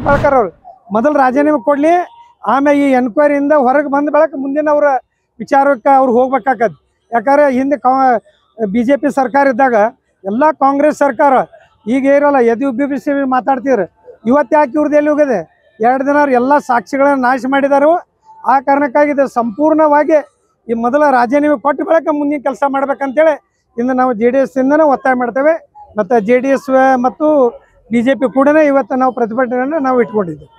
ಹೆಬ್ಬಾಳ್ಕರ್ ಅವ್ರು. ಮೊದಲು ರಾಜೀನಾಮೆ ಕೊಡ್ಲಿ, ಆಮೇಲೆ ಈ ಎನ್ಕ್ವೈರಿಯಿಂದ ಹೊರಗೆ ಬಂದ ಬೆಳಕ ಮುಂದಿನ ಅವರ ವಿಚಾರಕ್ಕೆ ಅವ್ರು ಹೋಗ್ಬೇಕಾಗತ್ತೆ ಯಾಕಂದ್ರೆ ಹಿಂದೆ ಕಾ ಬಿ ಜೆ ಪಿ ಸರ್ಕಾರ ಇದ್ದಾಗ ಎಲ್ಲ ಕಾಂಗ್ರೆಸ್ ಸರ್ಕಾರ ಈಗ ಇರೋಲ್ಲ ಎದು ಸಿ ಮಾತಾಡ್ತಿದ್ರು. ಇವತ್ತು ಯಾಕೆ ಇವ್ರದ್ದು ಎಲ್ಲಿ ಹೋಗಿದೆ? ಎರಡು ದಿನ ಅವ್ರು ಎಲ್ಲ ಸಾಕ್ಷಿಗಳನ್ನು ನಾಶ ಮಾಡಿದಾರು. ಆ ಕಾರಣಕ್ಕಾಗಿ ಇದು ಸಂಪೂರ್ಣವಾಗಿ ಈ ಮೊದಲ ರಾಜೀನಾಮೆ ಕೊಟ್ಟ ಬಳಿಕ ಮುಂದಿನ ಕೆಲಸ ಮಾಡ್ಬೇಕಂತೇಳಿ ಇಂದು ನಾವು ಜೆ ಡಿ ಎಸ್ ಇಂದನೇ ಒತ್ತಾಯ ಮಾಡ್ತೇವೆ. ಮತ್ತು ಜೆ ಡಿ ಎಸ್ ಮತ್ತು ಬಿಜೆಪಿ ಕೂಡ ಇವತ್ತು ನಾವು ಪ್ರತಿಭಟನೆಯನ್ನು ನಾವು ಇಟ್ಕೊಂಡಿದ್ದೀವಿ.